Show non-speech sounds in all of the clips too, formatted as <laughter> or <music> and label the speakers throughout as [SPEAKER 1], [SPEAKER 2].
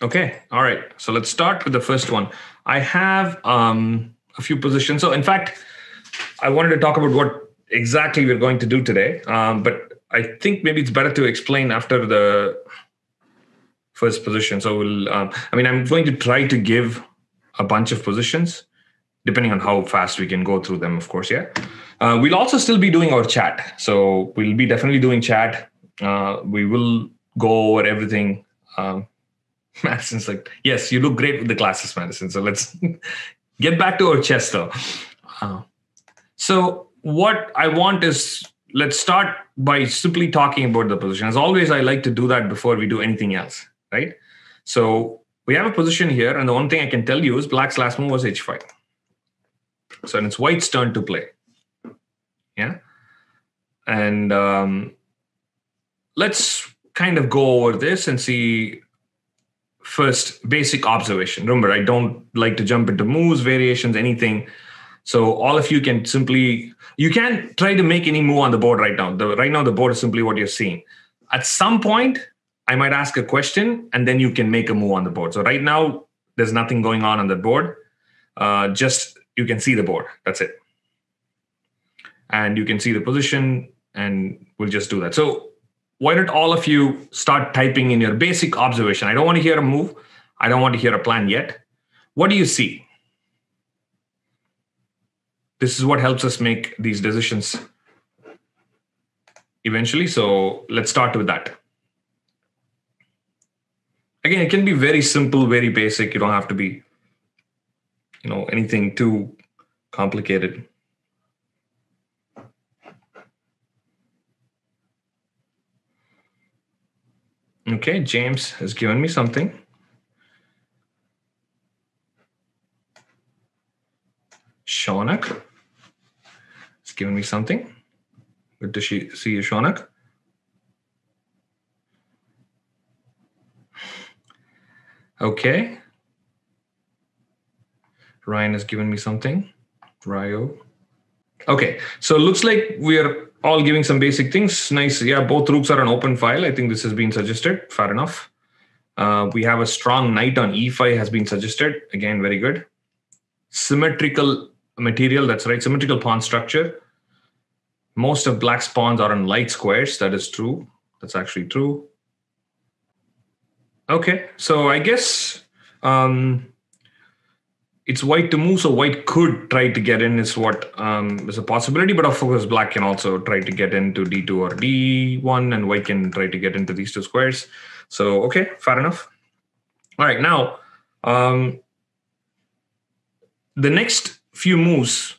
[SPEAKER 1] Okay, all right. So let's start with the first one. I have um, a few positions. So, in fact, I wanted to talk about what exactly we're going to do today, um, but I think maybe it's better to explain after the first position. So, we'll, um, I mean, I'm going to try to give a bunch of positions depending on how fast we can go through them, of course. Yeah. Uh, we'll also still be doing our chat. So, we'll be definitely doing chat. Uh, we will go over everything. Um, <laughs> Madison's like, yes, you look great with the glasses, Madison. So let's <laughs> get back to our though. Uh, so what I want is let's start by simply talking about the position. As always, I like to do that before we do anything else, right? So we have a position here, and the one thing I can tell you is black's last move was h5. So it's white's turn to play. Yeah. And um, let's kind of go over this and see first basic observation. Remember, I don't like to jump into moves, variations, anything. So all of you can simply you can't try to make any move on the board right now. The, right now the board is simply what you're seeing. At some point, I might ask a question and then you can make a move on the board. So right now there's nothing going on on the board. Uh, just you can see the board. That's it. And you can see the position, and we'll just do that. So why don't all of you start typing in your basic observation? I don't want to hear a move. I don't want to hear a plan yet. What do you see? This is what helps us make these decisions eventually. So let's start with that. Again, it can be very simple, very basic. You don't have to be, you know, anything too complicated. Okay, James has given me something. Shaunak has given me something. Good to see you, Shaunak. Okay. Ryan has given me something. Ryo. Okay, so it looks like we are all giving some basic things. Nice. Yeah, both rooks are an open file. I think this has been suggested. Fair enough. Uh, we have a strong knight on e5 has been suggested. Again, very good. Symmetrical material. That's right. Symmetrical pawn structure. Most of black's pawns are on light squares. That is true. That's actually true. Okay, so I guess um, it's white to move, so white could try to get in is what um, is a possibility. But of course, black can also try to get into d2 or d1, and white can try to get into these two squares. So okay, fair enough. All right, now um, the next few moves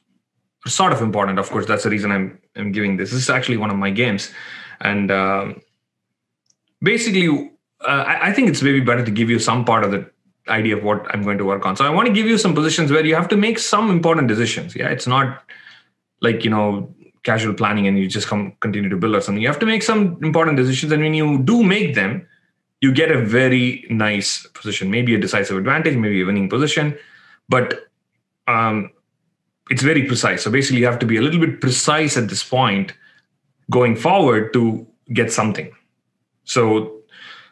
[SPEAKER 1] are sort of important. Of course, that's the reason I'm I'm giving this. This is actually one of my games, and um, basically, uh, I, I think it's maybe better to give you some part of the idea of what I'm going to work on. So I want to give you some positions where you have to make some important decisions. Yeah, it's not like you know casual planning and you just come continue to build or something. You have to make some important decisions, and when you do make them, you get a very nice position, maybe a decisive advantage, maybe a winning position, but um, it's very precise. So basically, you have to be a little bit precise at this point going forward to get something. So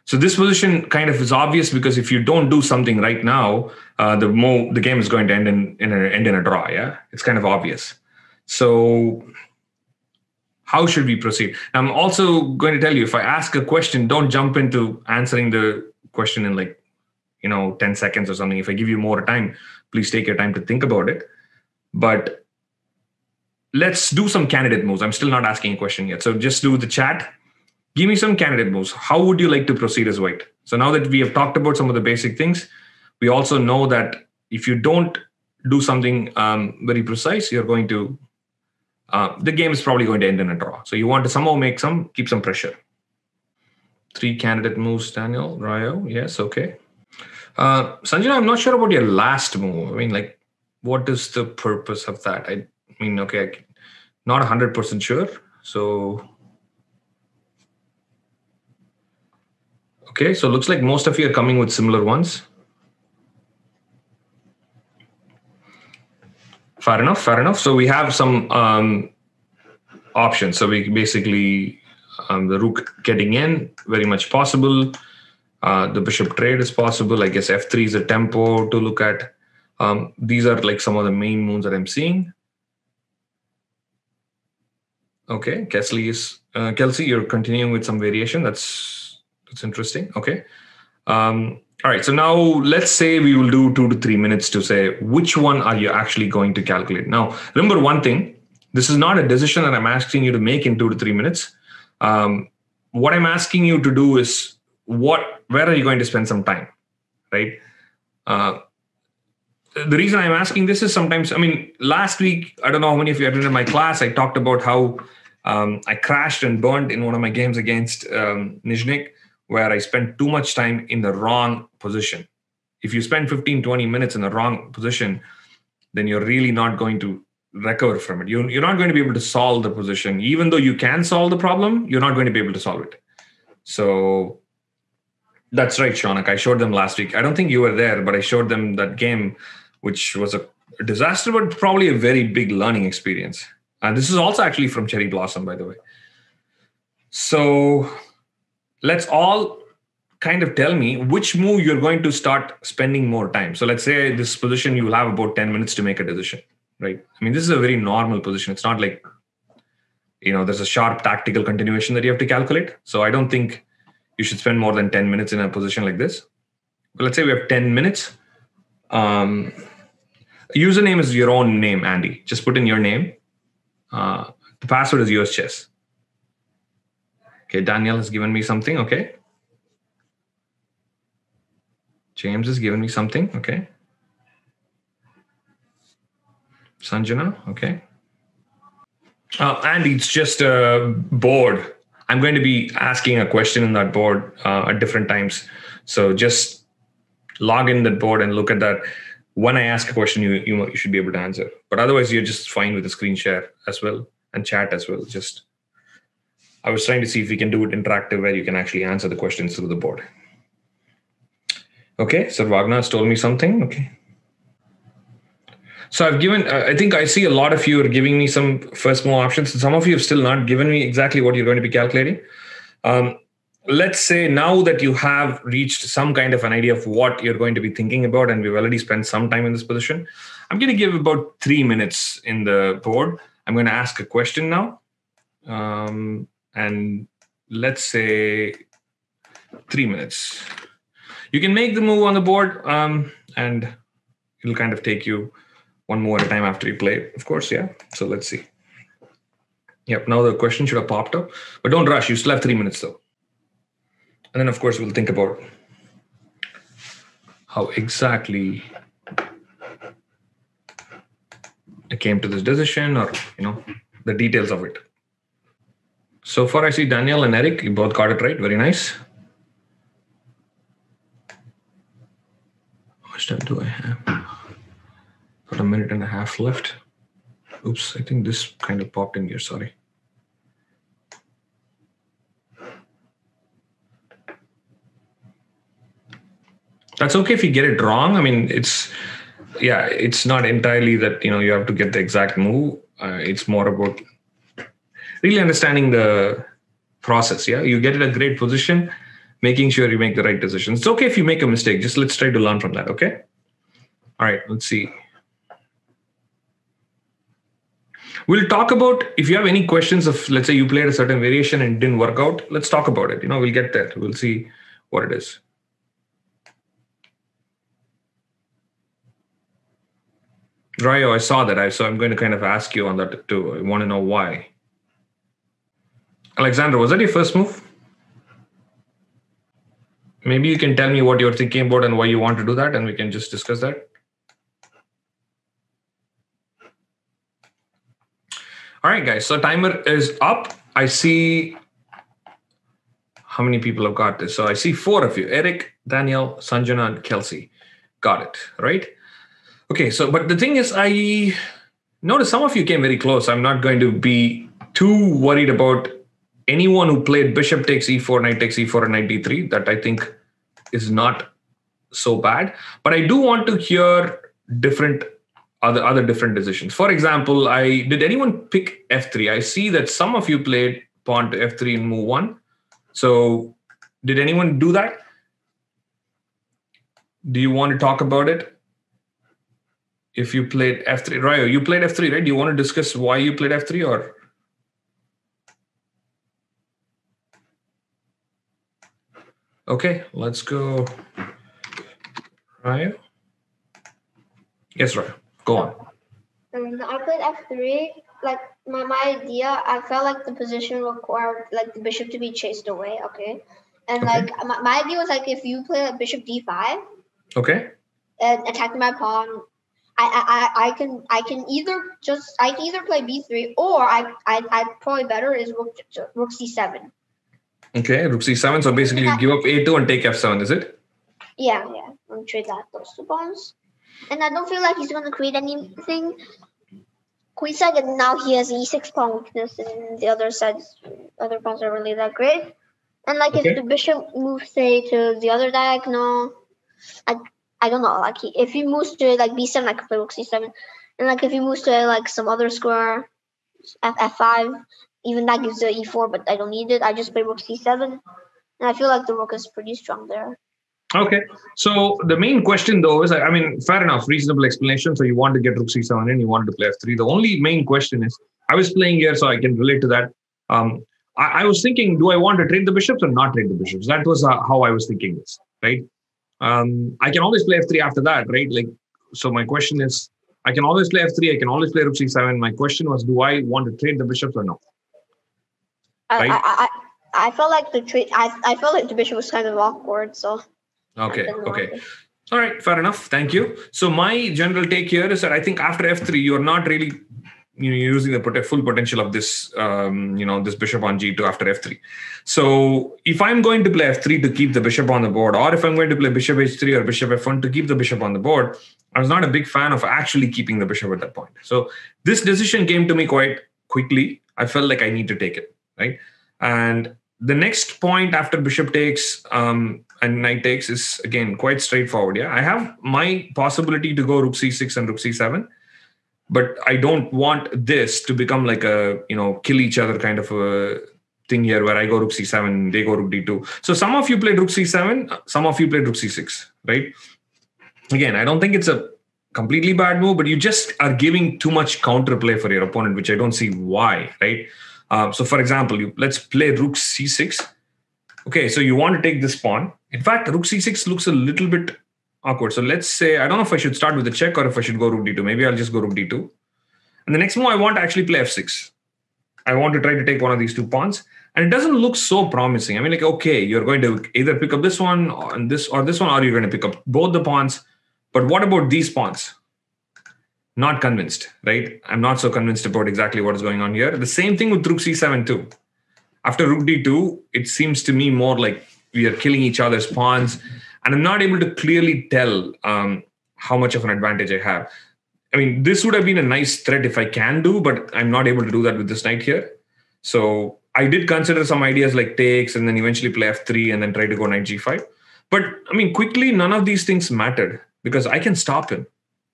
[SPEAKER 1] so this position kind of is obvious because if you don't do something right now, uh, the mo the game is going to end in, in a, end in a draw. Yeah, it's kind of obvious. So how should we proceed? I'm also going to tell you if I ask a question, don't jump into answering the question in like you know 10 seconds or something. If I give you more time, please take your time to think about it. But let's do some candidate moves. I'm still not asking a question yet. So just do the chat give me some candidate moves. How would you like to proceed as white? So now that we have talked about some of the basic things, we also know that if you don't do something um, very precise, you're going to uh, the game is probably going to end in a draw. So you want to somehow make some keep some pressure. Three candidate moves, Daniel Ryo. Yes, okay. Uh, Sanjana, I'm not sure about your last move. I mean, like, what is the purpose of that? I mean, okay, not hundred percent sure. So Okay, so looks like most of you are coming with similar ones. Fair enough, fair enough. So we have some um, options. So we basically, um, the rook getting in, very much possible. Uh, the bishop trade is possible. I guess f3 is a tempo to look at. Um, these are like some of the main moves that I'm seeing. Okay, Kelsey is uh, Kelsey. You're continuing with some variation. That's that's interesting. Okay. Um, all right. So now let's say we will do two to three minutes to say which one are you actually going to calculate. Now remember one thing. This is not a decision that I'm asking you to make in two to three minutes. Um, what I'm asking you to do is what where are you going to spend some time, right? Uh, the reason I'm asking this is sometimes, I mean, last week, I don't know how many of you attended my class. I talked about how um, I crashed and burned in one of my games against um, where I spent too much time in the wrong position. If you spend 15, 20 minutes in the wrong position, then you're really not going to recover from it. You, you're not going to be able to solve the position. Even though you can solve the problem, you're not going to be able to solve it. So that's right, Shaunak. I showed them last week. I don't think you were there, but I showed them that game which was a disaster, but probably a very big learning experience. And this is also actually from Cherry Blossom, by the way. So let's all kind of tell me which move you're going to start spending more time. So let's say this position you will have about 10 minutes to make a decision, right? I mean, this is a very normal position. It's not like, you know, there's a sharp tactical continuation that you have to calculate. So I don't think you should spend more than 10 minutes in a position like this. But let's say we have 10 minutes um, username is your own name, Andy. Just put in your name. Uh, the password is yours, chess. Okay, Daniel has given me something. Okay. James has given me something. Okay. Sanjana. Okay. Uh, Andy, it's just a board. I'm going to be asking a question in that board uh, at different times. So just log in that board and look at that. When I ask a question, you, you you should be able to answer. But otherwise, you're just fine with the screen share as well and chat as well. Just I was trying to see if we can do it interactive where you can actually answer the questions through the board. Okay, so Wagner has told me something. Okay. So I've given, I think I see a lot of you are giving me some first move options. Some of you have still not given me exactly what you're going to be calculating. Um, let's say now that you have reached some kind of an idea of what you're going to be thinking about, and we've already spent some time in this position, I'm going to give about three minutes in the board. I'm going to ask a question now. Um, and let's say three minutes. You can make the move on the board, um, and it'll kind of take you one more time after you play, of course. Yeah. So let's see. Yep. Now the question should have popped up, but don't rush. You still have three minutes though. And then, of course, we'll think about how exactly I came to this decision or, you know, the details of it. So far, I see Daniel and Eric, you both got it right. Very nice. How much time do I have? Got a minute and a half left. Oops, I think this kind of popped in here. Sorry. that's okay if you get it wrong i mean it's yeah it's not entirely that you know you have to get the exact move uh, it's more about really understanding the process yeah you get in a great position making sure you make the right decisions it's okay if you make a mistake just let's try to learn from that okay all right let's see we'll talk about if you have any questions of let's say you played a certain variation and didn't work out let's talk about it you know we'll get there we'll see what it is Ryo, I saw that. I so I'm going to kind of ask you on that too. I want to know why. Alexander, was that your first move? Maybe you can tell me what you're thinking about and why you want to do that, and we can just discuss that. All right, guys. So timer is up. I see how many people have got this. So I see four of you: Eric, Daniel, Sanjana, and Kelsey. Got it, right? Okay, so but the thing is, I noticed some of you came very close. I'm not going to be too worried about anyone who played bishop takes e4, knight takes e4, and knight d3. That I think is not so bad. But I do want to hear different other other different decisions. For example, I did anyone pick f3? I see that some of you played pawn to f3 in move one. So did anyone do that? do you want to talk about it? If you played f3, Ryo, you played f3, right? Do you want to discuss why you played f3 or? Okay, let's go. Ryo? Yes, Ryo, go on.
[SPEAKER 2] Um, I played f3. Like my, my idea, I felt like the position required like the bishop to be chased away. Okay, and
[SPEAKER 1] Okay.
[SPEAKER 2] like my, my idea was like if you play like bishop d5
[SPEAKER 1] Okay,
[SPEAKER 2] and attack my pawn, I, I I I can I can either just I can either play b3 or I I, I probably better is rook rook c7.
[SPEAKER 1] Okay, rook c7. So basically, you give up a2 and take f7, is it?
[SPEAKER 2] Yeah, yeah. I'm trade that those two pawns, and I don't feel like he's gonna create anything. Queen side, and now he has e6 pawn weakness, and the other side's other pawns are really that great. And like
[SPEAKER 1] Okay.
[SPEAKER 2] if the bishop moves say to the other diagonal, I I don't know. Like he, if he moves to like b7, I could play rook c7, and like if he moves to like some other square, f f5, even that gives the e4, but I don't need it. I just play rook c7, and I feel like the rook is pretty strong there.
[SPEAKER 1] Okay. So the main question, though, is I mean, fair enough, reasonable explanation. So you want to get rook c7 in, you wanted to play f3. The only main question is I was playing here, so I can relate to that. Um, I, I was thinking, do I want to trade the bishops or not trade the bishops? That was uh, how I was thinking this, right? Um, I can always play f3 after that, right? Like, so my question is, I can always play f3. I can always play rook c7. My question was, do I want to trade the bishops or no?
[SPEAKER 2] I,
[SPEAKER 1] Right.
[SPEAKER 2] I, I, I felt like the trade. I, I felt like the bishop was kind of awkward. So
[SPEAKER 1] Okay. Okay. All right, fair enough. Thank you. So my general take here is that I think after f3, you're not really you know, using the full potential of this, um, you know, this bishop on g2 after f3. So if I'm going to play f3 to keep the bishop on the board, or if I'm going to play bishop h3 or bishop f1 to keep the bishop on the board, I was not a big fan of actually keeping the bishop at that point. So this decision came to me quite quickly. I felt like I need to take it, right? And the next point after bishop takes um, and knight takes is again quite straightforward. Yeah, I have my possibility to go rook c6 and rook c7, but I don't want this to become like a you know kill each other kind of a thing here where I go rook c7, they go rook d2. So some of you played rook c7, some of you played rook c6, right? Again, I don't think it's a completely bad move, but you just are giving too much counterplay for your opponent, which I don't see why, right? Um, so, for example, you let's play rook c6. Okay, so you want to take this pawn. In fact, rook c6 looks a little bit awkward. So let's say I don't know if I should start with a check or if I should go rook d2. Maybe I'll just go rook d2. And the next move, I want to actually play f6. I want to try to take one of these two pawns, and it doesn't look so promising. I mean, like, okay, you're going to either pick up this one or this or this one, or you're going to pick up both the pawns. But what about these pawns? Not convinced, right? I'm not so convinced about exactly what is going on here. The same thing with rook c7 too. After rook d2, it seems to me more like we are killing each other's pawns, and I'm not able to clearly tell um, how much of an advantage I have. I mean, this would have been a nice threat if I can do, but I'm not able to do that with this knight here. So I did consider some ideas like takes and then eventually play f3 and then try to go knight g5. But I mean, quickly, none of these things mattered because I can stop him,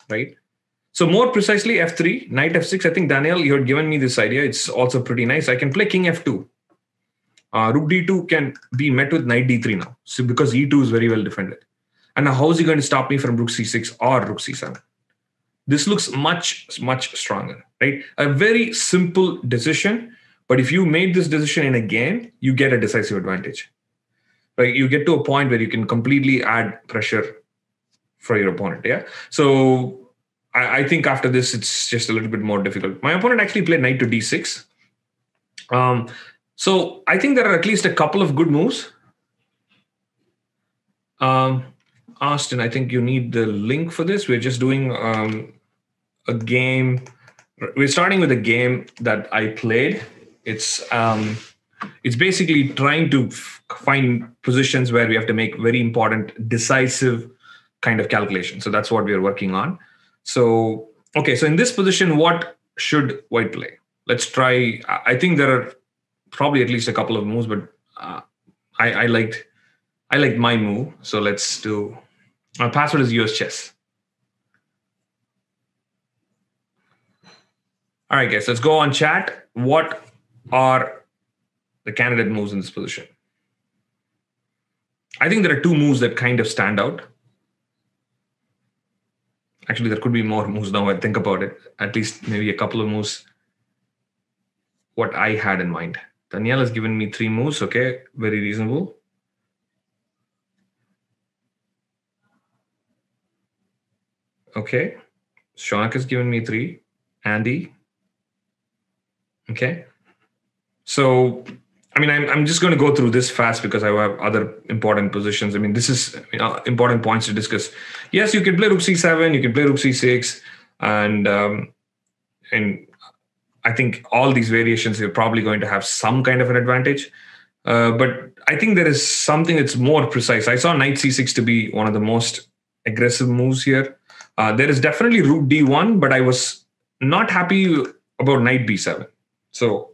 [SPEAKER 1] right? So more precisely, f3, knight f6. I think Daniel, you had given me this idea. It's also pretty nice. I can play king f2. Uh, rook d2 can be met with knight d3 now. So because e2 is very well defended. And now how is he going to stop me from rook c6 or rook c7? This looks much, much stronger, right? A very simple decision. But if you made this decision in a game, you get a decisive advantage. Right? You get to a point where you can completely add pressure for your opponent. Yeah. So I, I think after this, it's just a little bit more difficult. My opponent actually played knight to d6. Um, so I think there are at least a couple of good moves. Um, Austin, I think you need the link for this. We're just doing um, a game. We're starting with a game that I played. It's um, it's basically trying to find positions where we have to make very important, decisive kind of calculation. So that's what we are working on. So okay, so in this position, what should white play? Let's try. I think there are probably at least a couple of moves, but uh, I, I liked I liked my move. So let's do. My password is US chess. All right, guys, let's go on chat. What are the candidate moves in this position? I think there are two moves that kind of stand out. Actually, there could be more moves now. I think about it. At least maybe a couple of moves. What I had in mind. Danielle has given me three moves. Okay, very reasonable. Okay. Shaunak has given me three. Andy. Okay. So, I mean, I'm, I'm just going to go through this fast because I have other important positions. I mean, this is you know, important points to discuss. Yes, you can play rook c7, you can play rook c6, and um, and I think all these variations you're probably going to have some kind of an advantage. Uh, but I think there is something that's more precise. I saw knight c6 to be one of the most aggressive moves here. Uh, there is definitely rook d1, but I was not happy about knight b7. So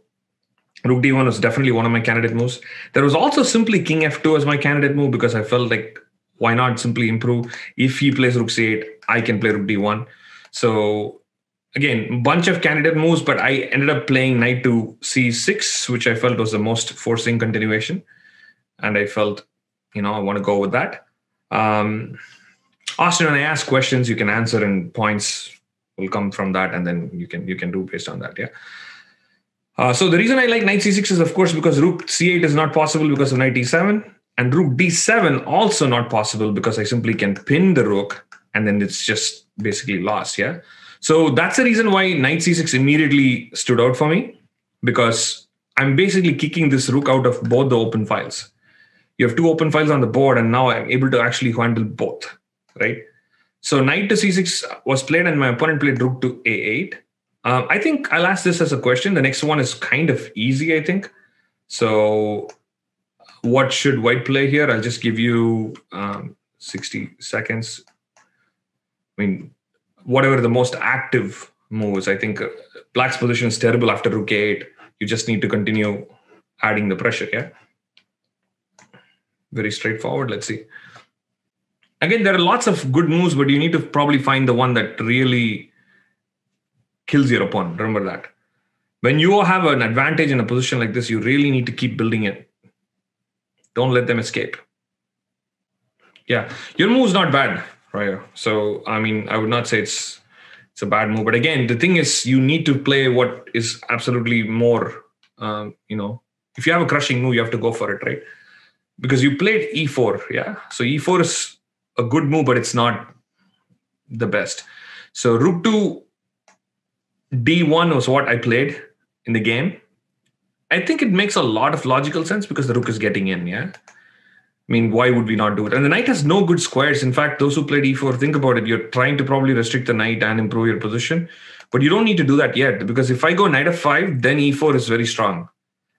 [SPEAKER 1] rook d1 was definitely one of my candidate moves. There was also simply king f2 as my candidate move because I felt like why not simply improve? If he plays rook c8, I can play rook d1. So again, bunch of candidate moves, but I ended up playing knight to c6, which I felt was the most forcing continuation. And I felt, you know, I want to go with that. Um, Austin, when I ask questions, you can answer and points will come from that, and then you can you can do based on that. Yeah. Uh, so the reason I like knight c6 is of course because rook c8 is not possible because of knight d7, and rook d7 also not possible because I simply can pin the rook, and then it's just basically lost. Yeah. So that's the reason why knight c6 immediately stood out for me because I'm basically kicking this rook out of both the open files. You have two open files on the board, and now I'm able to actually handle both right? So knight to c6 was played, and my opponent played rook to a8. Um, I think I'll ask this as a question. The next one is kind of easy, I think. So, what should white play here? I'll just give you um, 60 seconds. I mean, whatever the most active moves, I think uh, black's position is terrible after rook a8. You just need to continue adding the pressure, yeah? Very straightforward. Let's see again, there are lots of good moves, but you need to probably find the one that really kills your opponent. Remember that. When you have an advantage in a position like this, you really need to keep building it. Don't let them escape. Yeah, your move's not bad, right? So I mean, I would not say it's it's a bad move, but again, the thing is, you need to play what is absolutely more. Um, you know, if you have a crushing move, you have to go for it, right? Because you played e4, yeah. So e4 is a good move, but it's not the best. So rook to d1 was what I played in the game. I think it makes a lot of logical sense because the rook is getting in. Yeah. I mean, why would we not do it? And the knight has no good squares. In fact, those who played e4, think about it. You're trying to probably restrict the knight and improve your position, but you don't need to do that yet because if I go knight f5, then e4 is very strong,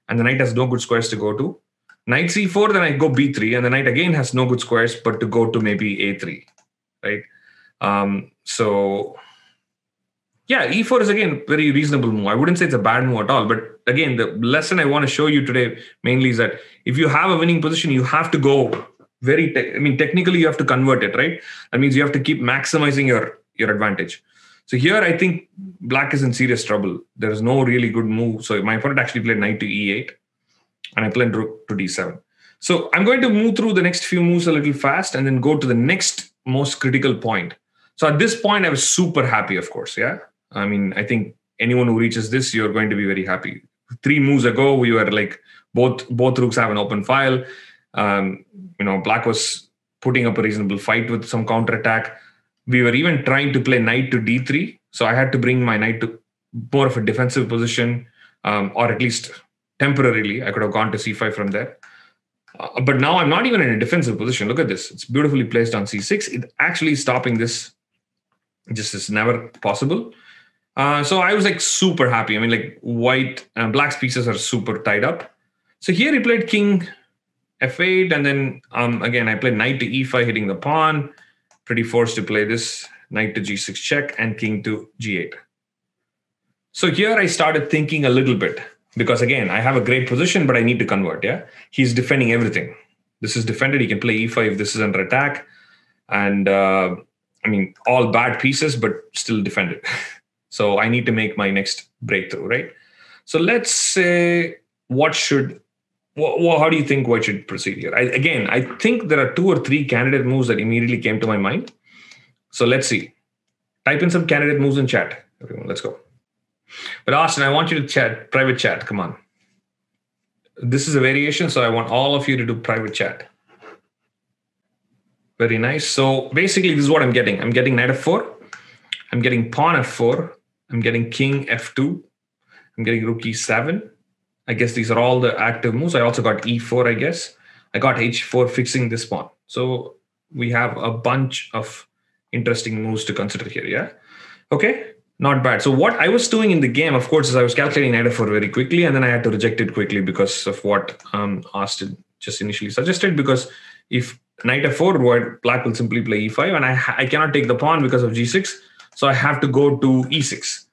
[SPEAKER 1] and the knight has no good squares to go to. Knight c4, then I go b3, and the knight again has no good squares, but to go to maybe a3, right? Um, so yeah, e4 is again very reasonable move. I wouldn't say it's a bad move at all, but again, the lesson I want to show you today mainly is that if you have a winning position, you have to go very. Te- I mean, technically, you have to convert it, right? That means you have to keep maximizing your your advantage. So here, I think black is in serious trouble. There is no really good move. So my opponent actually played knight to e8 and I played rook to d7. So I'm going to move through the next few moves a little fast and then go to the next most critical point. So at this point, I was super happy, of course. Yeah. I mean, I think anyone who reaches this, you're going to be very happy. Three moves ago, we were like both both rooks have an open file. Um, you know, black was putting up a reasonable fight with some counter attack. We were even trying to play knight to d3. So I had to bring my knight to more of a defensive position, um, or at least temporarily. I could have gone to c5 from there. Uh, but now I'm not even in a defensive position. Look at this. It's beautifully placed on c6. It actually stopping this just is never possible. Uh, so I was like super happy. I mean, like white and black's pieces are super tied up. So here he played king f8, and then um, again I played knight to e5, hitting the pawn. Pretty forced to play this knight to g6 check and king to g8. So here I started thinking a little bit because again i have a great position but i need to convert yeah he's defending everything this is defended he can play e5 this is under attack and uh, i mean all bad pieces but still defended <laughs> so i need to make my next breakthrough right so let's say what should well, how do you think white should proceed here I, again i think there are two or three candidate moves that immediately came to my mind so let's see Type in some candidate moves in chat. Everyone, let's go. But Austin, I want you to chat, private chat. Come on. This is a variation, so I want all of you to do private chat. Very nice. So basically, this is what I'm getting. I'm getting knight f4. I'm getting pawn f4. I'm getting king f2. I'm getting rook e7. I guess these are all the active moves. I also got e4, I guess. I got h4 fixing this pawn. So we have a bunch of interesting moves to consider here. Yeah. Okay. Not bad. So what I was doing in the game, of course, is I was calculating knight f4 very quickly, and then I had to reject it quickly because of what um, Austin just initially suggested. Because if knight f4, white black will simply play e5, and I I cannot take the pawn because of g6, so I have to go to e6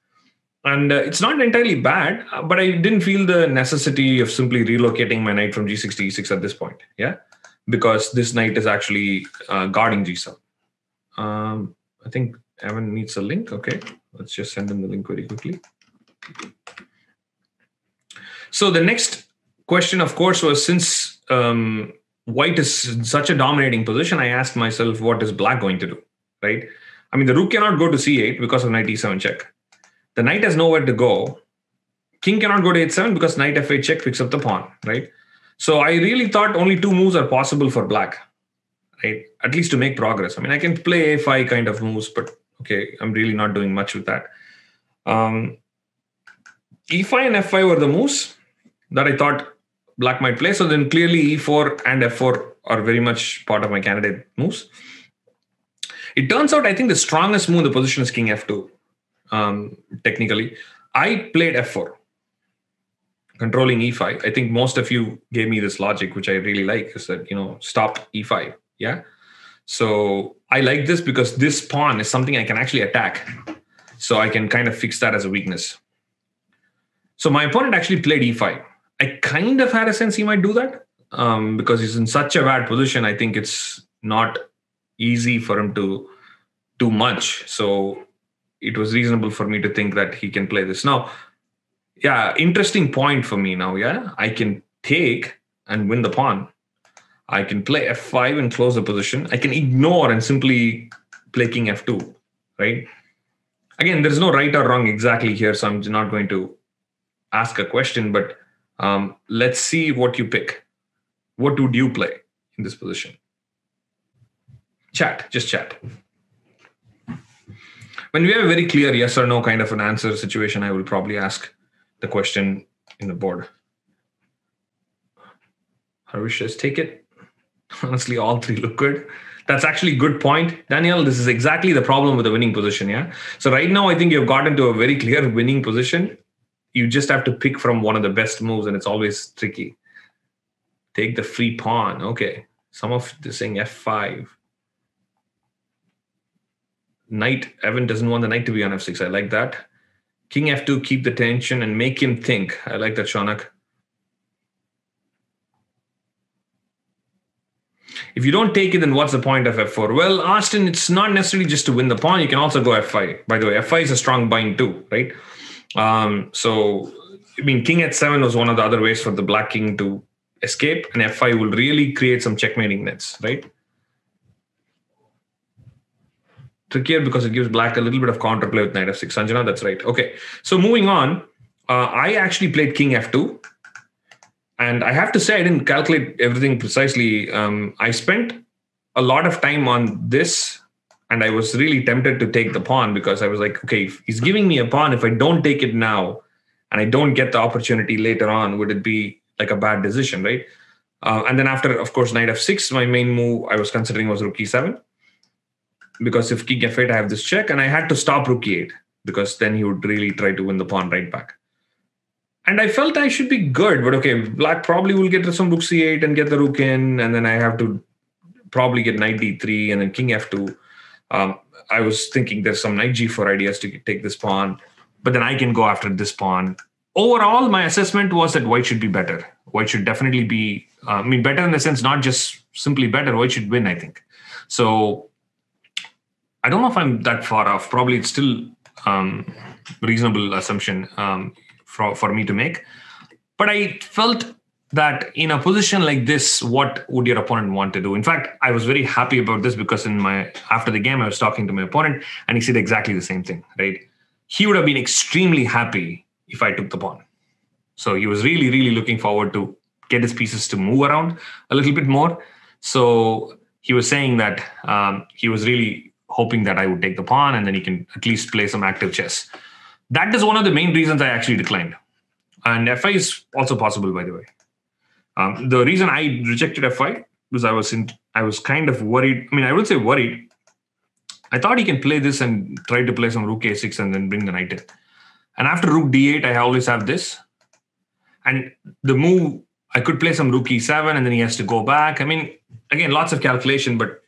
[SPEAKER 1] and uh, it's not entirely bad uh, but i didn't feel the necessity of simply relocating my knight from g6 to e6 at this point yeah? Because this knight is actually uh, guarding g7 um, i think evan needs a link. Okay. Let's just send him the link very quickly. So the next question of course was since um, white is in such a dominating position i asked myself what is black going to do right i mean the rook cannot go to c8 because of knight e7 check the knight has nowhere to go. King cannot go to h7 because knight f8 check picks up the pawn, right? So I really thought only two moves are possible for black, right? At least to make progress. I mean, I can play a5 kind of moves, but okay, I'm really not doing much with that. Um, e5 and f5 were the moves that I thought black might play. So then clearly e4 and f4 are very much part of my candidate moves. It turns out I think the strongest move in the position is king f2 um, technically. I played f4, controlling e5. I think most of you gave me this logic, which I really like, is that, you know, stop e5. Yeah. So I like this because this pawn is something I can actually attack. So I can kind of fix that as a weakness. So my opponent actually played e5. I kind of had a sense he might do that um, because he's in such a bad position. I think it's not easy for him to do much. So it was reasonable for me to think that he can play this. Now, yeah, interesting point for me now. Yeah, I can take and win the pawn. I can play f5 and close the position. I can ignore and simply play king f2, right? Again, there's no right or wrong exactly here, so I'm not going to ask a question, but um, let's see what you pick. What would you play in this position? Chat, just chat when we have a very clear yes or no kind of an answer situation, I will probably ask the question in the board. Harish says, take it. <laughs> Honestly, all three look good. That's actually a good point. Daniel, this is exactly the problem with the winning position. Yeah. So right now, I think you've gotten to a very clear winning position. You just have to pick from one of the best moves, and it's always tricky. Take the free pawn. Okay. Some of this saying F5 knight evan doesn't want the knight to be on f6 i like that. King f2 keep the tension and make him think. I like that shaunak if you don't take it then what's the point of f4 well austin it's not necessarily just to win the pawn. You can also go f5 by the way f5 is a strong bind too right? Um, so i mean king h7 was one of the other ways for the black king to escape. And f5 will really create some checkmating nets right trickier because it gives black a little bit of counterplay with knight f6. Sanjana, that's right. Okay, so moving on, uh, I actually played king f2. And I have to say, I didn't calculate everything precisely. Um, I spent a lot of time on this, and I was really tempted to take the pawn because I was like, okay, he's giving me a pawn. If I don't take it now and I don't get the opportunity later on, would it be like a bad decision, right? Uh, and then after, of course, knight f6, my main move I was considering was rook e7 because if king f8, I have this check, and I had to stop rook e8 because then he would really try to win the pawn right back. And I felt I should be good, but okay, black probably will get some rook c8 and get the rook in, and then I have to probably get knight d3 and then king f2. Um, I was thinking there's some knight g4 ideas to take this pawn, but then I can go after this pawn. Overall, my assessment was that white should be better. White should definitely be, uh, I mean, better in the sense not just simply better. White should win, I think. So I don't know if I'm that far off. Probably it's still um, reasonable assumption um, for for me to make. But I felt that in a position like this, what would your opponent want to do? In fact, I was very happy about this because in my after the game, I was talking to my opponent and he said exactly the same thing, right? He would have been extremely happy if I took the pawn. So he was really, really looking forward to get his pieces to move around a little bit more. So he was saying that um, he was really hoping that I would take the pawn and then he can at least play some active chess. That is one of the main reasons I actually declined. And f5 is also possible, by the way. Um, the reason I rejected f5 was I was in, I was kind of worried. I mean, I would say worried. I thought he can play this and try to play some rook a6 and then bring the knight in. And after rook d8, I always have this. And the move, I could play some rook e7 and then he has to go back. I mean, again, lots of calculation, but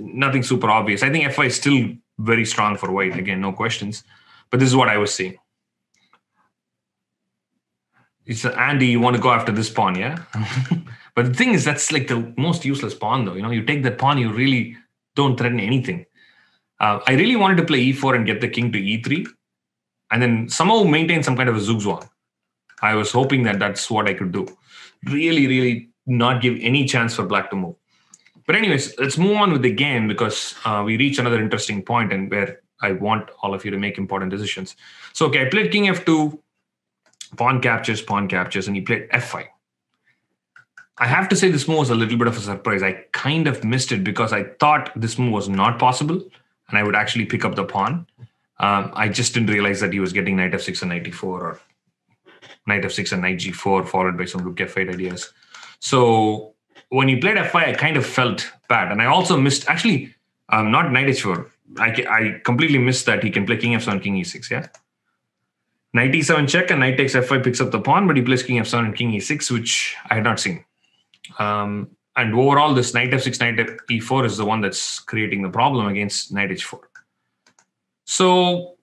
[SPEAKER 1] nothing super obvious. I think f5 is still very strong for white. Again, no questions. But this is what I was seeing. It's Andy, you want to go after this pawn, yeah? <laughs> but the thing is, that's like the most useless pawn, though. You know, you take that pawn, you really don't threaten anything. Uh, I really wanted to play e4 and get the king to e3, and then somehow maintain some kind of a zugzwang. I was hoping that that's what I could do. Really, really not give any chance for black to move. But anyways, let's move on with the game because uh, we reach another interesting point and where I want all of you to make important decisions. So, okay, I played king f2, pawn captures, pawn captures, and he played f5. I have to say this move was a little bit of a surprise. I kind of missed it because I thought this move was not possible and I would actually pick up the pawn. Um, I just didn't realize that he was getting knight f6 and knight e4 or knight f6 and knight g4 followed by some rook f8 ideas. So when he played f5, I kind of felt bad. And I also missed, actually, um, not knight h4. I, I completely missed that he can play king f7, king e6, yeah? Knight e7 check and knight takes f5 picks up the pawn, but he plays king f7 and king e6, which I had not seen. Um, and overall, this knight f6, knight e4 is the one that's creating the problem against knight h4. So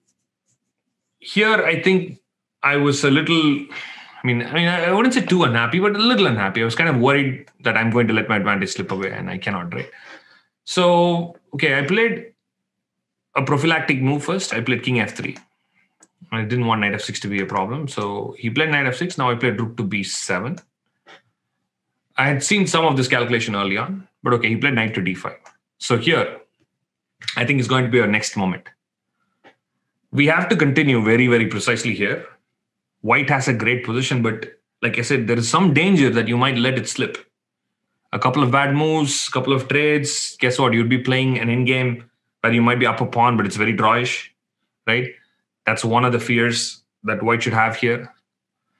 [SPEAKER 1] here, I think I was a little. I mean, I mean, I wouldn't say too unhappy, but a little unhappy. I was kind of worried that I'm going to let my advantage slip away, and I cannot. Right. So okay, I played a prophylactic move first. I played king f3. I didn't want knight f6 to be a problem, so he played knight f6. Now I played rook to b7. I had seen some of this calculation early on, but okay, he played knight to d5. So here, I think is going to be our next moment. We have to continue very, very precisely here. White has a great position, but like I said, there is some danger that you might let it slip. A couple of bad moves, a couple of trades. Guess what? You'd be playing an endgame where you might be up a pawn, but it's very drawish, right? That's one of the fears that white should have here.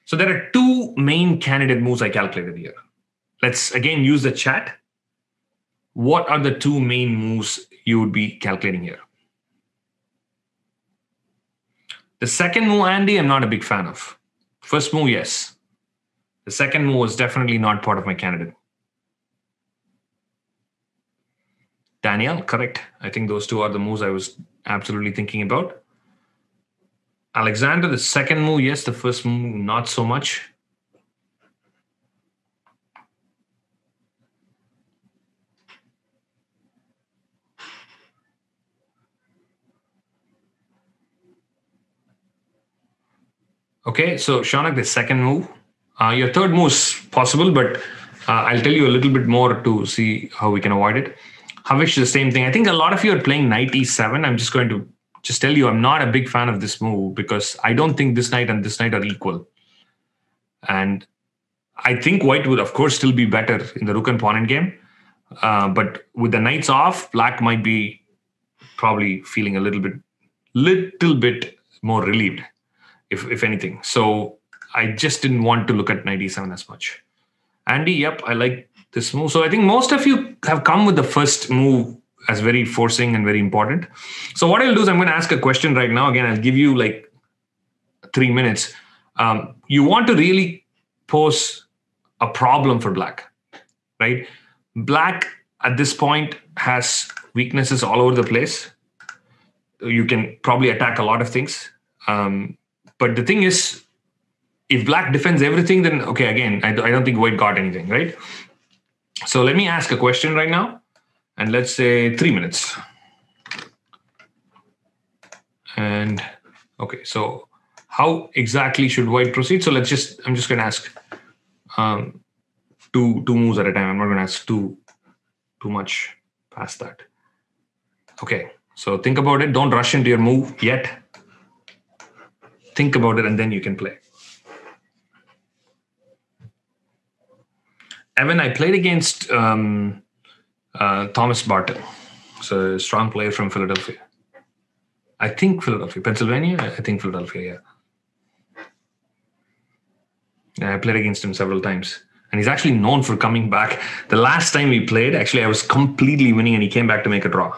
[SPEAKER 1] So there are two main candidate moves I calculated here. Let's again use the chat. What are the two main moves you would be calculating here? The second move, Andy, I'm not a big fan of. First move, yes. The second move was definitely not part of my candidate. Daniel, correct. I think those two are the moves I was absolutely thinking about. Alexander, the second move, yes. The first move, not so much. Okay, so Shaunak, the second move. Uh, your third move is possible, but uh, I'll tell you a little bit more to see how we can avoid it. Havish, the same thing. I think a lot of you are playing knight e7. I'm just going to just tell you I'm not a big fan of this move because I don't think this knight and this knight are equal. And I think white would, of course, still be better in the rook and pawn game. Uh, but with the knights off, black might be probably feeling a little bit, little bit more relieved if if anything. So I just didn't want to look at 97 as much. Andy, yep, I like this move. So I think most of you have come with the first move as very forcing and very important. So what I'll do is I'm going to ask a question right now. Again, I'll give you like three minutes. Um, you want to really pose a problem for black, right? Black at this point has weaknesses all over the place. You can probably attack a lot of things. Um, but the thing is, if black defends everything, then okay, again, I, I don't think white got anything, right? So let me ask a question right now, and let's say three minutes. And okay, so how exactly should white proceed? So let's just, I'm just going to ask um, two two moves at a time. I'm not going to ask too too much past that. Okay, so think about it. Don't rush into your move yet. Think about it, and then you can play. Evan, I played against um, uh, Thomas barton so a strong player from Philadelphia. I think Philadelphia, Pennsylvania. I think Philadelphia. Yeah. I played against him several times, and he's actually known for coming back. The last time we played, actually, I was completely winning, and he came back to make a draw.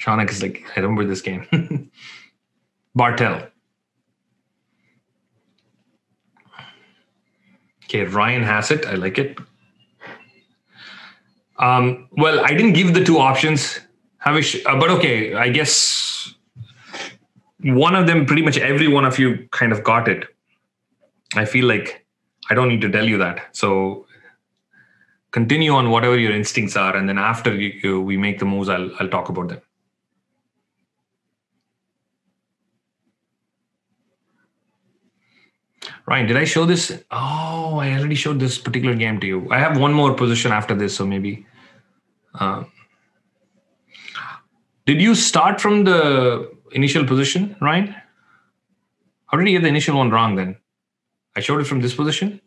[SPEAKER 1] Shaunak is like, I remember this game. <laughs> Bartel. Okay, Ryan has it. I like it. Um, well, I didn't give the two options. Havish, uh, but okay, I guess one of them, pretty much every one of you kind of got it. I feel like I don't need to tell you that. So continue on whatever your instincts are, and then after you, you, we make the moves, I'll I'll talk about them. Ryan, did I show this? Oh, I already showed this particular game to you. I have one more position after this, so maybe. Uh, did you start from the initial position, Ryan? How did you get the initial one wrong then? I showed it from this position.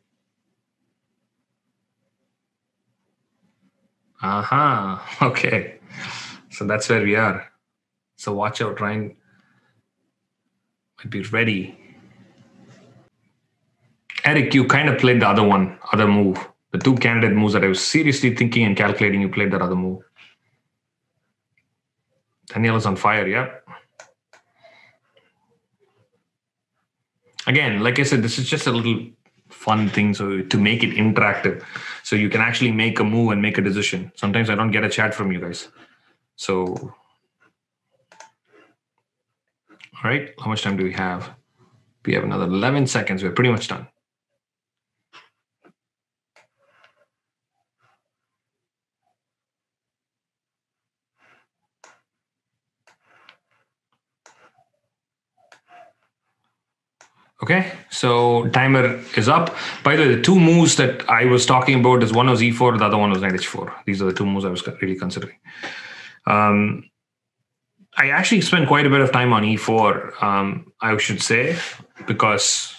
[SPEAKER 1] Aha, uh-huh. <laughs> okay. So that's where we are. So watch out, Ryan. Might be ready. Eric, you kind of played the other one, other move. The two candidate moves that I was seriously thinking and calculating, you played that other move. Daniel is on fire, yeah. Again, like I said, this is just a little fun thing so to make it interactive. So you can actually make a move and make a decision. Sometimes I don't get a chat from you guys. So all right, how much time do we have? We have another 11 seconds. We're pretty much done. Okay, so timer is up. By the way, the two moves that I was talking about is one was e4, the other one was knight h4. These are the two moves I was really considering. Um, I actually spent quite a bit of time on e4, um, I should say, because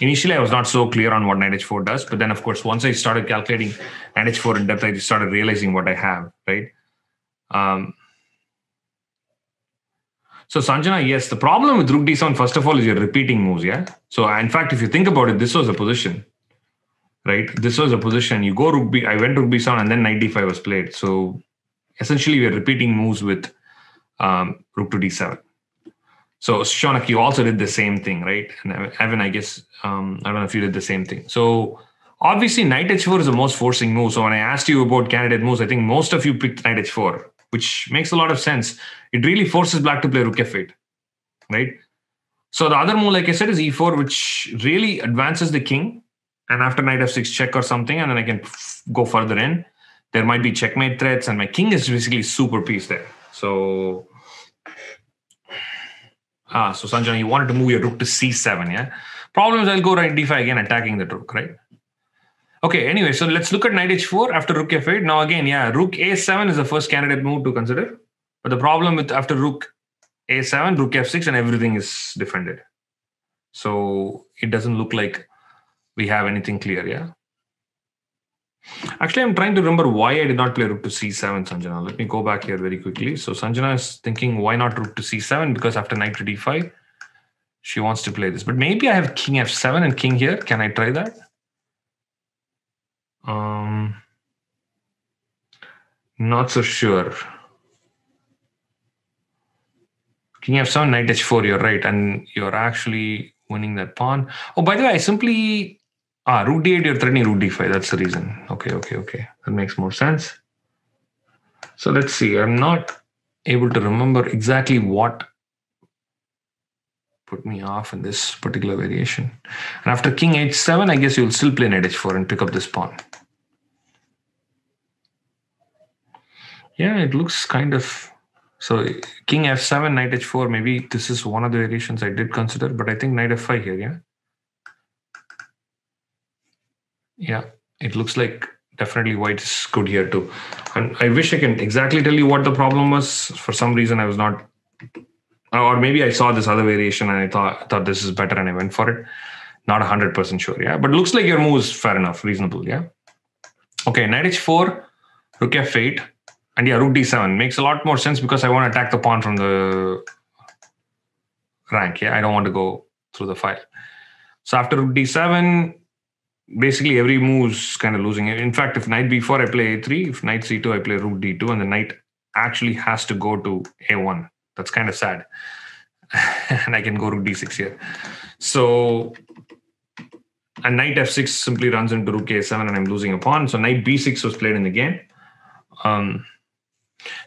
[SPEAKER 1] initially I was not so clear on what knight h4 does. But then, of course, once I started calculating knight h4 in depth, I started realizing what I have, right? Um, so Sanjana, yes, the problem with rook d7, first of all, is you're repeating moves, yeah? So in fact, if you think about it, this was a position, right? This was a position. You go rook b, I went rook b7 and then knight d5 was played. So essentially we're repeating moves with um, rook to d7. So Shaunak, you also did the same thing, right? And Evan, I guess, um, I don't know if you did the same thing. So obviously knight h4 is the most forcing move. So when I asked you about candidate moves, I think most of you picked knight h4 which makes a lot of sense. It really forces black to play rook f8, right? So the other move, like I said, is e4, which really advances the king. And after knight f6 check or something, and then I can go further in. There might be checkmate threats, and my king is basically super piece there. So, ah, so Sanjana, you wanted to move your rook to c7, yeah? Problem is, I'll go right d5 again, attacking the rook, right? Okay, anyway, so let's look at knight h4 after rook f8. Now again, yeah, rook a7 is the first candidate move to consider. But the problem with after rook a7, rook f6, and everything is defended. So it doesn't look like we have anything clear, yeah? Actually, I'm trying to remember why I did not play rook to c7, Sanjana. Let me go back here very quickly. So Sanjana is thinking, why not rook to c7? Because after knight to d5, she wants to play this. But maybe I have king f7 and king here. Can I try that? Um, not so sure. King f7, knight h4, you're right. And you're actually winning that pawn. Oh, by the way, I simply. Ah, rook d8, you're threatening rook d5. That's the reason. Okay, okay, okay. That makes more sense. So let's see. I'm not able to remember exactly what put me off in this particular variation. And after king h7, I guess you'll still play knight h4 and pick up this pawn. Yeah, it looks kind of so king f7, knight h4. Maybe this is one of the variations I did consider, but I think knight f5 here. Yeah. Yeah, it looks like definitely white is good here too. And I wish I can exactly tell you what the problem was. For some reason, I was not, or maybe I saw this other variation and I thought thought this is better and I went for it. Not hundred percent sure. Yeah, but looks like your move is fair enough, reasonable. Yeah. Okay, knight h4, rook f8, and yeah, rook d7 makes a lot more sense because I want to attack the pawn from the rank. Yeah, I don't want to go through the file. So after rook d7, basically every move's kind of losing. In fact, if knight b4, I play a3. If knight c2, I play rook d2, and the knight actually has to go to a1. That's kind of sad. <laughs> and I can go rook d6 here. So, and knight f6 simply runs into rook a7, and I'm losing a pawn. So knight b6 was played in the game. Um,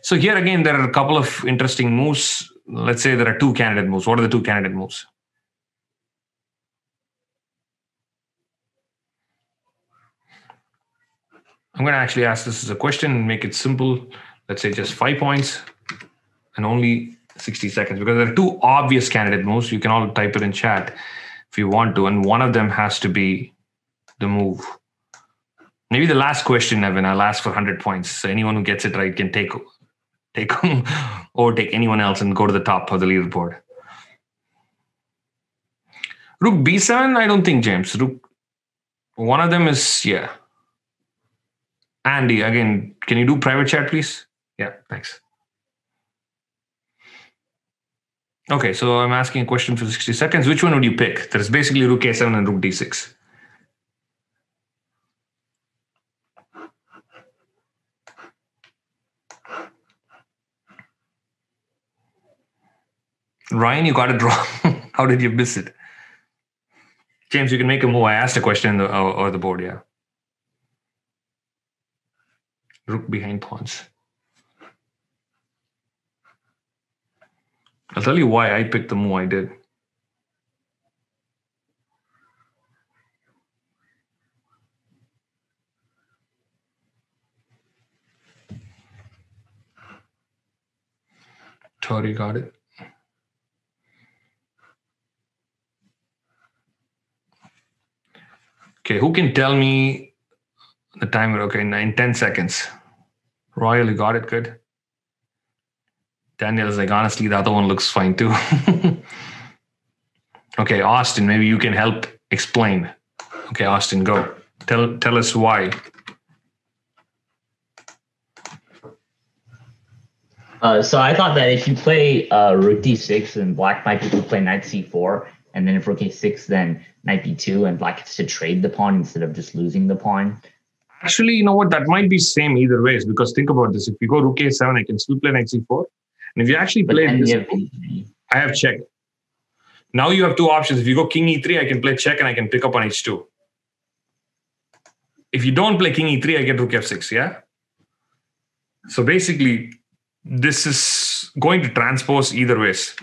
[SPEAKER 1] so here again, there are a couple of interesting moves. Let's say there are two candidate moves. What are the two candidate moves? I'm going to actually ask this as a question and make it simple. Let's say just five points and only 60 seconds because there are two obvious candidate moves. You can all type it in chat if you want to. And one of them has to be the move. Maybe the last question, Evan, I'll ask for 100 points. So anyone who gets it right can take take <laughs> or take anyone else and go to the top of the leaderboard. Rook b7, I don't think, James. Rook, one of them is, yeah, Andy, again, can you do private chat, please? Yeah, thanks. Okay, so I'm asking a question for 60 seconds. Which one would you pick? There's basically rook a7 and rook d6. Ryan, you got it <laughs> wrong. How did you miss it? James, you can make a move. I asked a question or, uh, or the board, yeah rook behind pawns. I'll tell you why I picked the move I did. Tori got it. Okay, who can tell me the timer, okay, in 10 seconds. Royal, you got it good. Daniel's like, honestly, the other one looks fine too. <laughs> okay, Austin, maybe you can help explain. Okay, Austin, go. Tell tell us why.
[SPEAKER 3] Uh, so I thought that if you play uh, rook d6, and black might be to play knight c4, and then if rook a6, then knight b2, and black gets to trade the pawn instead of just losing the pawn.
[SPEAKER 1] Actually, you know what? That might be same either ways because think about this. If you go rook a7, I can still play knight c4. And if you actually play this, have I have check. Now you have two options. If you go king e3, I can play check and I can pick up on h2. If you don't play king e3, I get rook f6. Yeah. So basically, this is going to transpose either ways.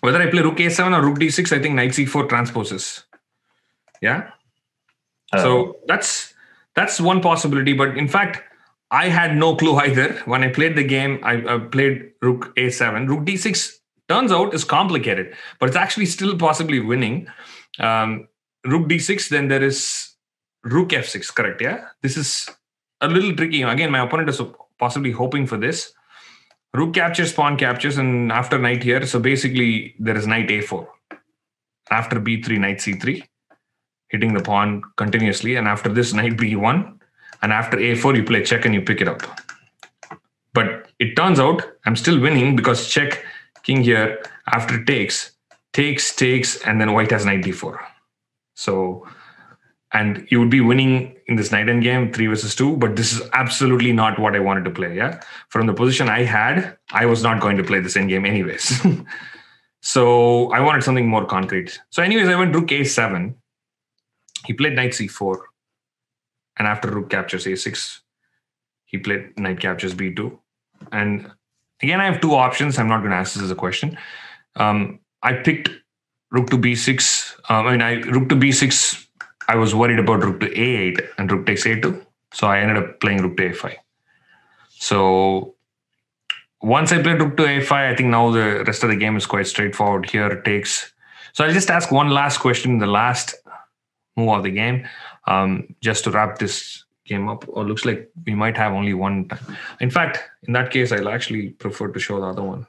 [SPEAKER 1] Whether I play rook a7 or rook d6, I think knight c4 transposes. Yeah. Oh. So that's that's one possibility. But in fact, I had no clue either. When I played the game, I, I played Rook A7. Rook D6 turns out is complicated, but it's actually still possibly winning. Um, Rook D6, then there is Rook F6, correct? Yeah. This is a little tricky. Again, my opponent is possibly hoping for this. Rook captures, pawn captures, and after knight here, so basically there is knight A4. After B3, knight C3 hitting the pawn continuously. And after this, knight b1. And after a4, you play check and you pick it up. But it turns out I'm still winning because check king here after takes, takes, takes, and then white has knight d4. So, and you would be winning in this knight end game three versus two, but this is absolutely not what I wanted to play. Yeah. From the position I had, I was not going to play this end game anyways. <laughs> so I wanted something more concrete. So, anyways, I went rook a7 he played knight c4, and after rook captures a6, he played knight captures b2. And again, I have two options. I'm not going to ask this as a question. Um, I picked rook to b6. Um, I mean, I rook to b6. I was worried about rook to a8 and rook takes a2. So I ended up playing rook to a5. So once I played rook to a5, I think now the rest of the game is quite straightforward. Here it takes. So I'll just ask one last question. The last move of the game. Um, just to wrap this game up, or looks like we might have only one time. In fact, in that case, I'll actually prefer to show the other one.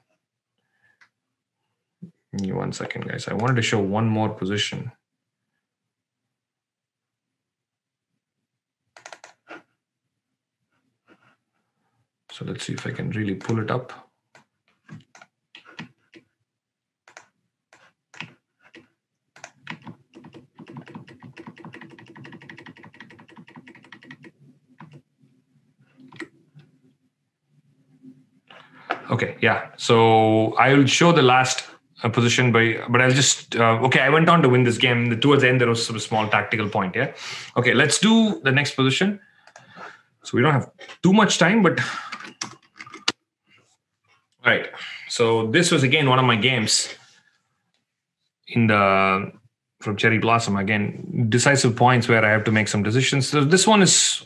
[SPEAKER 1] Give me one second, guys. I wanted to show one more position. So let's see if I can really pull it up. Yeah. So I will show the last uh, position by, but I'll just uh, okay. I went on to win this game. Towards the end, there was some small tactical point. Yeah. Okay, let's do the next position. So we don't have too much time, but all right. So this was again one of my games in the from Cherry Blossom again decisive points where I have to make some decisions. So this one is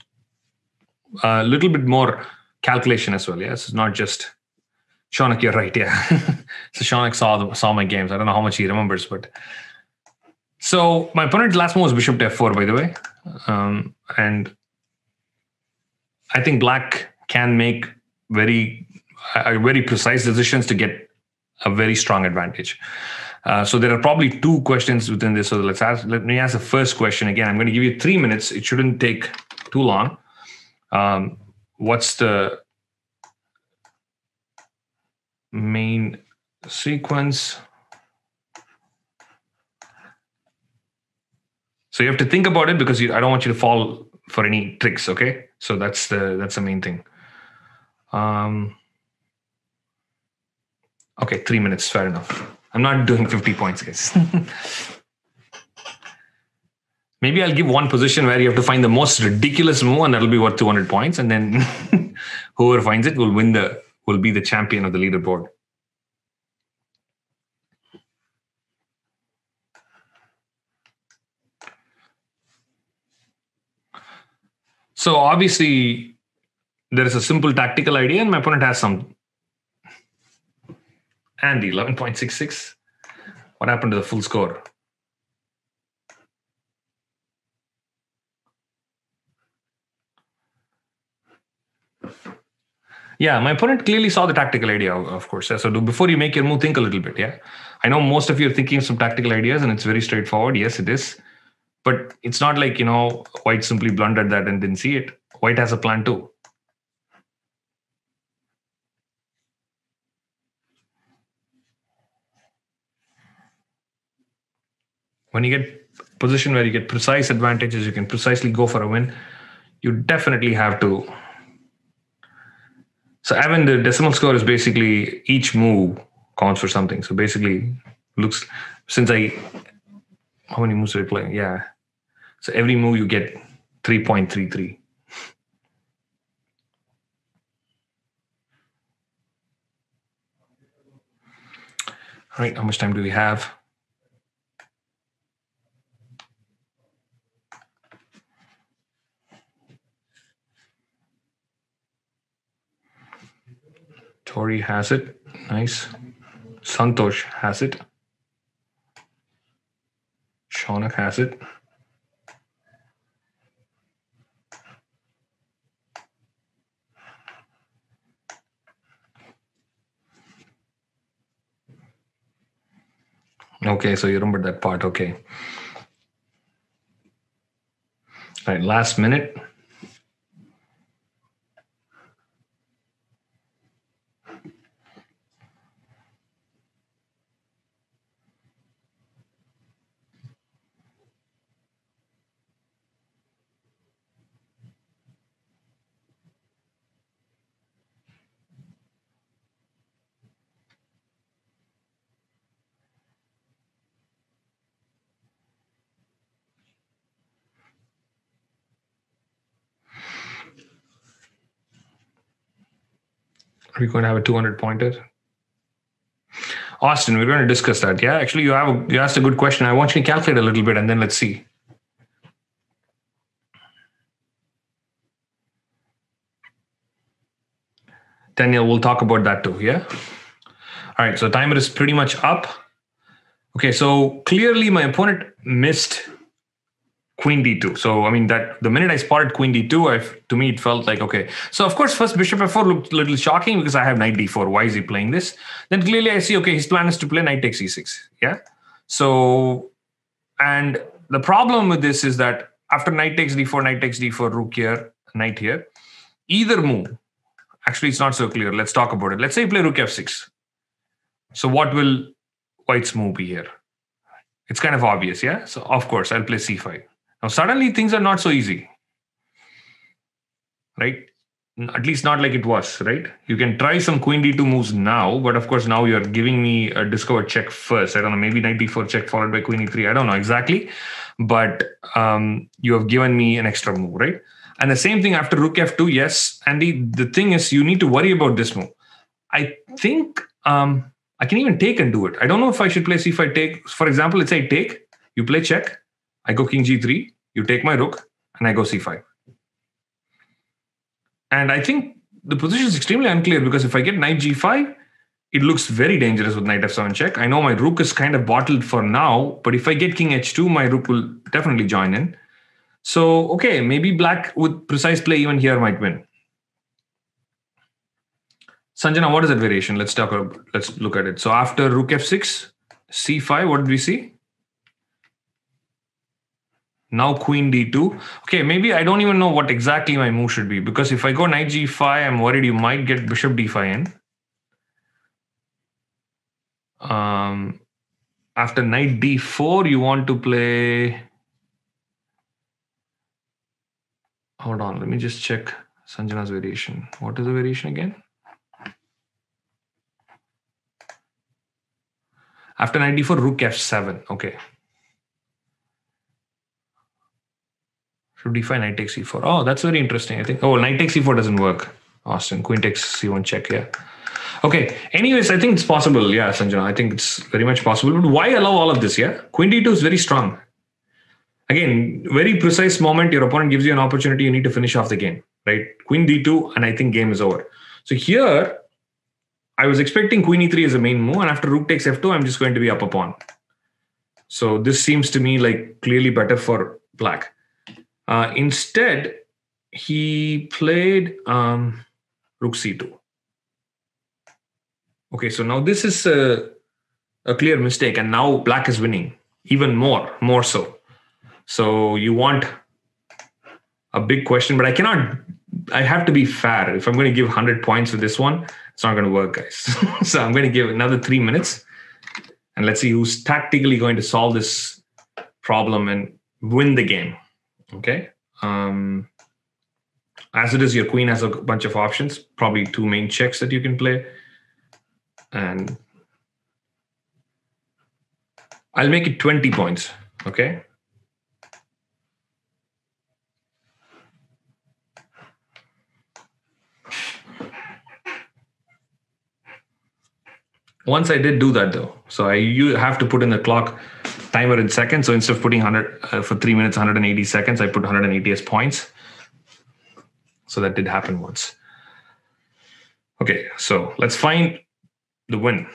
[SPEAKER 1] a little bit more calculation as well. Yes, it's not just Shaunak, you're right. Yeah. <laughs> so Shaunak saw the, saw my games. I don't know how much he remembers, but so my opponent's last move was bishop to f4, by the way, um, and I think black can make very uh, very precise decisions to get a very strong advantage. Uh, so there are probably two questions within this. So let's ask. Let me ask the first question again. I'm going to give you three minutes. It shouldn't take too long. Um, what's the main sequence. So you have to think about it because you, I don't want you to fall for any tricks. Okay, so that's the that's the main thing. Um, okay, three minutes, fair enough. I'm not doing 50 points, guys. <laughs> Maybe I'll give one position where you have to find the most ridiculous move, and that'll be worth 200 points, and then <laughs> whoever finds it will win the will be the champion of the leaderboard. So obviously, there is a simple tactical idea, and my opponent has some. Andy, 11.66. What happened to the full score? Yeah, my opponent clearly saw the tactical idea, of course. So do, before you make your move, think a little bit. Yeah, I know most of you are thinking some tactical ideas, and it's very straightforward. Yes, it is, but it's not like you know White simply blundered that and didn't see it. White has a plan too. When you get position where you get precise advantages, you can precisely go for a win. You definitely have to so Evan, the decimal score is basically each move counts for something. So basically, looks since I how many moves are I playing? Yeah. So every move you get 3.33. All right, how much time do we have? Tori has it. Nice. Santosh has it. Shaunak has it. Okay, so you remember that part. Okay. All right, last minute. Are going to have a 200 pointer? Austin, we're going to discuss that. Yeah, actually, you have a, you asked a good question. I want you to calculate a little bit, and then let's see. Daniel, we'll talk about that too. Yeah. All right. So timer is pretty much up. Okay. So clearly, my opponent missed queen d2. So I mean that the minute I spotted queen d2, I to me it felt like okay. So of course, first bishop f4 looked a little shocking because I have knight d4. Why is he playing this? Then clearly I see okay, his plan is to play knight takes e6. Yeah. So and the problem with this is that after knight takes d4, knight takes d4, rook here, knight here, either move. Actually, it's not so clear. Let's talk about it. Let's say you play rook f6. So what will white's move be here? It's kind of obvious, yeah? So of course, I'll play c5. Now suddenly things are not so easy, right? At least not like it was, right? You can try some queen d2 moves now, but of course now you're giving me a discovered check first. I don't know, maybe knight d4 check followed by queen e3. I don't know exactly, but um, you have given me an extra move, right? And the same thing after rook f2, yes. And the, the thing is, you need to worry about this move. I think um, I can even take and do it. I don't know if I should play c5 take. For example, let's say take, you play check, I go king g3, you take my rook, and I go c5. And I think the position is extremely unclear because if I get knight g5, it looks very dangerous with knight f7 check. I know my rook is kind of bottled for now, but if I get king h2, my rook will definitely join in. So, okay, maybe black with precise play even here might win. Sanjana, what is that variation? Let's talk. About, let's look at it. So after rook f6, c5, what did we see? Now queen d2. Okay, maybe I don't even know what exactly my move should be because if I go knight g5, I'm worried you might get bishop d5 in. Um, after knight d4, you want to play. Hold on, let me just check Sanjana's variation. What is the variation again? After knight d4, rook f7. Okay. Should d5, knight takes c4. Oh, that's very interesting. I think. Oh, knight takes c4 doesn't work. Austin, queen takes c1 check. Yeah. Okay. Anyways, I think it's possible. Yeah, Sanjana. I think it's very much possible. But why allow all of this? Yeah. Queen d2 is very strong. Again, very precise moment. Your opponent gives you an opportunity. You need to finish off the game, right? Queen d2, and I think game is over. So here, I was expecting queen e3 as a main move, and after rook takes f2, I'm just going to be up a pawn. So this seems to me like clearly better for black. Uh, instead, he played um, rook c2. Okay, so now this is a, a clear mistake, and now black is winning even more, more so. So you want a big question, but I cannot. I have to be fair. If I'm going to give 100 points for this one, it's not going to work, guys. <laughs> so I'm going to give another three minutes and let's see who's tactically going to solve this problem and win the game. Okay. Um, as it is, your queen has a bunch of options, probably two main checks that you can play. And I'll make it 20 points. Okay. Once I did do that though, so I you have to put in the clock timer in seconds. So instead of putting 100 uh, for three minutes, 180 seconds, I put 180 as points. So that did happen once. Okay, so let's find the win.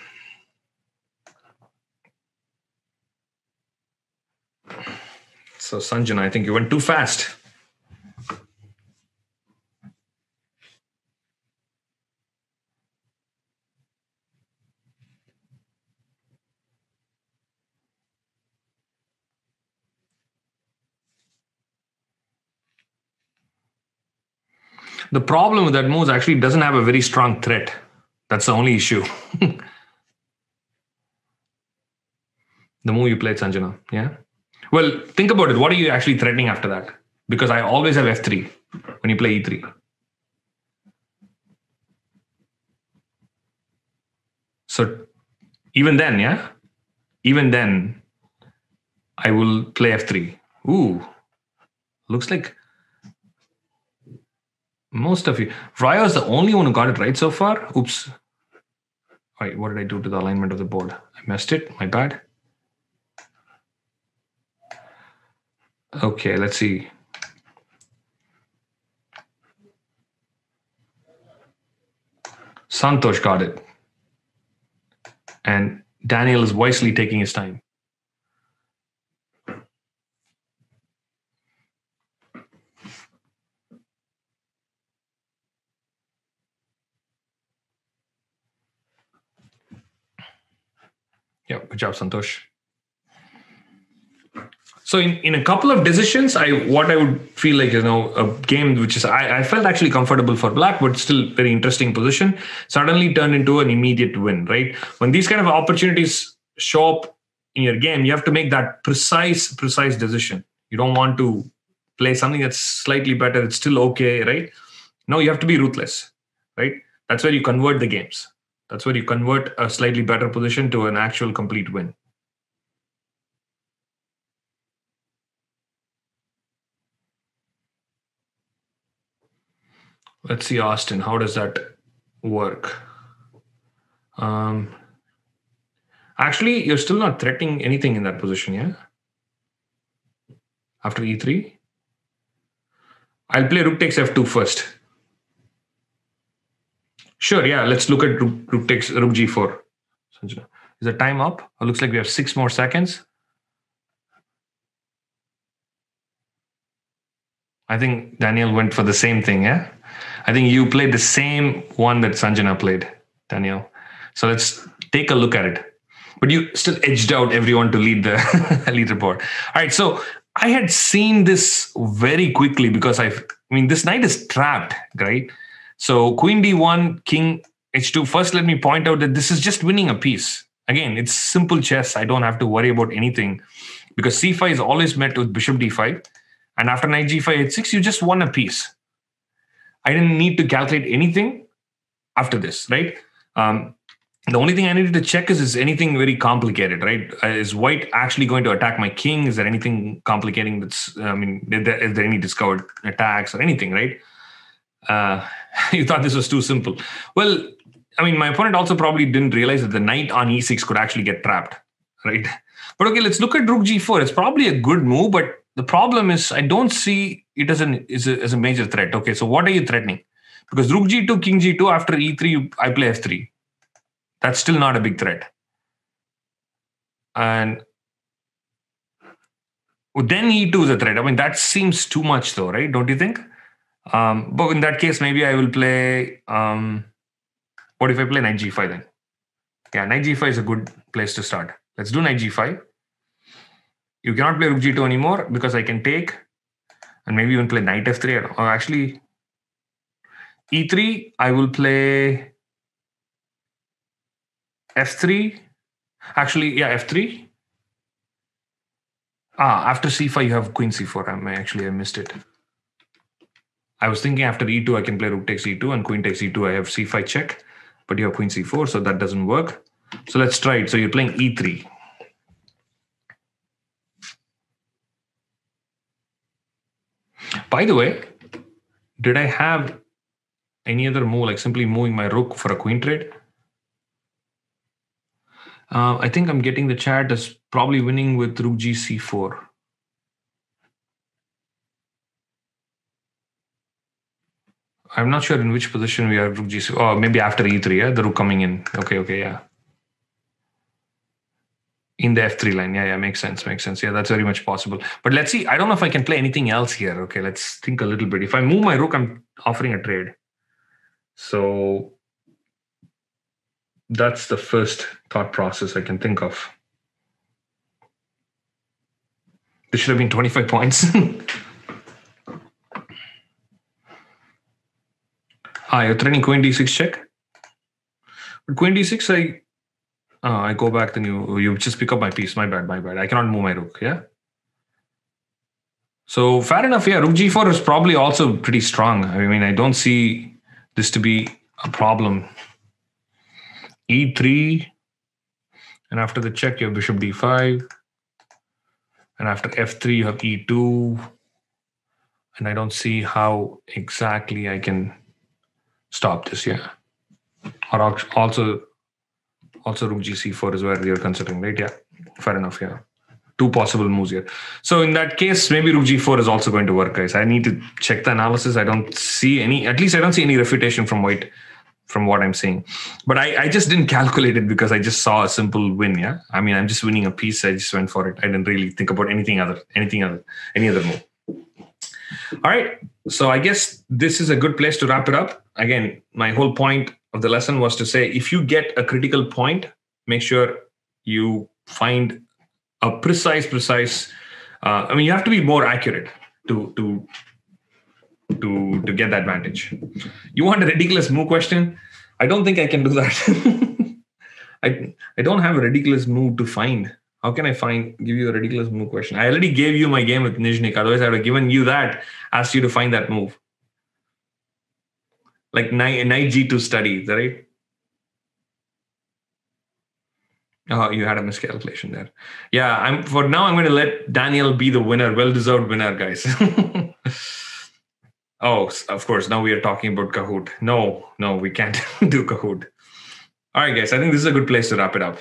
[SPEAKER 1] So Sanjana, I think you went too fast. The problem with that move is actually doesn't have a very strong threat. That's the only issue. <laughs> the move you played, Sanjana. Yeah. Well, think about it. What are you actually threatening after that? Because I always have f3 when you play e3. So even then, yeah, even then, I will play f3. Ooh, looks like most of you. Raya is the only one who got it right so far. Oops. Wait, what did I do to the alignment of the board? I messed it. My bad. Okay, let's see. Santosh got it. And Daniel is wisely taking his time. Yeah, good job, Santosh. So in, in a couple of decisions, I what I would feel like you know a game which is I, I felt actually comfortable for black, but still very interesting position, suddenly turned into an immediate win. Right when these kind of opportunities show up in your game, you have to make that precise precise decision. You don't want to play something that's slightly better. It's still okay, right? No, you have to be ruthless, right? That's where you convert the games. That's where you convert a slightly better position to an actual complete win. Let's see, Austin, how does that work? Um, actually, you're still not threatening anything in that position, yeah? After e3? I'll play rook takes f2 first. Sure, yeah, let's look at rook, rook takes rook g4. Is the time up? It looks like we have six more seconds. I think Daniel went for the same thing, yeah? I think you played the same one that Sanjana played, Daniel. So let's take a look at it. But you still edged out everyone to lead the <laughs> leaderboard. All right, so I had seen this very quickly because I've, I mean, this knight is trapped, right? So queen d1, king h2. First, let me point out that this is just winning a piece. Again, it's simple chess. I don't have to worry about anything because c5 is always met with bishop d5. And after knight g5, h6, you just won a piece. I didn't need to calculate anything after this, right? Um, the only thing I needed to check is is anything very complicated, right? Uh, is white actually going to attack my king? Is there anything complicating that's, I mean, is there, any discovered attacks or anything, right? Uh, <laughs> you thought this was too simple. Well, I mean, my opponent also probably didn't realize that the knight on e6 could actually get trapped, right? <laughs> But okay, let's look at rook g4. It's probably a good move, but the problem is I don't see it as an as a, as a major threat. Okay, so what are you threatening? Because rook g2, king g2, after e3, I play f3. That's still not a big threat. And then e2 is a threat. I mean, that seems too much, though, right? Don't you think? Um, but in that case, maybe I will play. Um, what if I play knight g5 then? Yeah, knight g5 is a good place to start. Let's do knight g5. You cannot play rook g2 anymore because I can take and maybe even play knight f3. Or actually, e3, I will play f3. Actually, yeah, f3. Ah, after c5, you have queen c4. I actually I missed it. I was thinking after e2, I can play rook takes e2 and queen takes e2. I have c5 check, but you have queen c4, so that doesn't work. So let's try it. So you're playing e3. By the way, did I have any other move, like simply moving my rook for a queen trade? Uh, I think I'm getting the chat as probably winning with rook g c4. I'm not sure in which position we are rook g. C4. Oh, maybe after e3, yeah, the rook coming in. Okay, okay, yeah. In the f3 line yeah yeah makes sense makes sense. Yeah that's very much possible. But let's see i don't know if i can play anything else here. Okay let's think a little bit. If i move my rook i'm offering a trade. So that's the first thought process i can think of. This should have been 25 points <laughs> ah you're queen d6 check but queen d6 i uh, I go back, then you you just pick up my piece. My bad, my bad. I cannot move my rook. Yeah. So fair enough. Yeah, rook g4 is probably also pretty strong. I mean, I don't see this to be a problem. e3, and after the check, you have bishop d5, and after f3, you have e2, and I don't see how exactly I can stop this. year or also also rook gc4 is where you're considering, right? Yeah, fair enough. Yeah, two possible moves here. So in that case, maybe rook g4 is also going to work, guys. I need to check the analysis. I don't see any, at least I don't see any refutation from white from what I'm seeing. But I, I just didn't calculate it because I just saw a simple win. Yeah. I mean, I'm just winning a piece. I just went for it. I didn't really think about anything other, anything other, any other move. All right. So I guess this is a good place to wrap it up. Again, my whole point of the lesson was to say if you get a critical point, make sure you find a precise, precise. Uh, I mean, you have to be more accurate to to to to get the advantage. You want a ridiculous move question? I don't think I can do that. <laughs> I I don't have a ridiculous move to find. How can I find give you a ridiculous move question? I already gave you my game with Nyzhnyk. Otherwise, I would have given you that, asked you to find that move. Like knight, knight g2 study, right? Oh, you had a miscalculation there. Yeah, I'm for now. I'm going to let Daniel be the winner, well-deserved winner, guys. <laughs> oh, of course. Now we are talking about Kahoot. No, no, we can't <laughs> do Kahoot. All right, guys. I think this is a good place to wrap it up.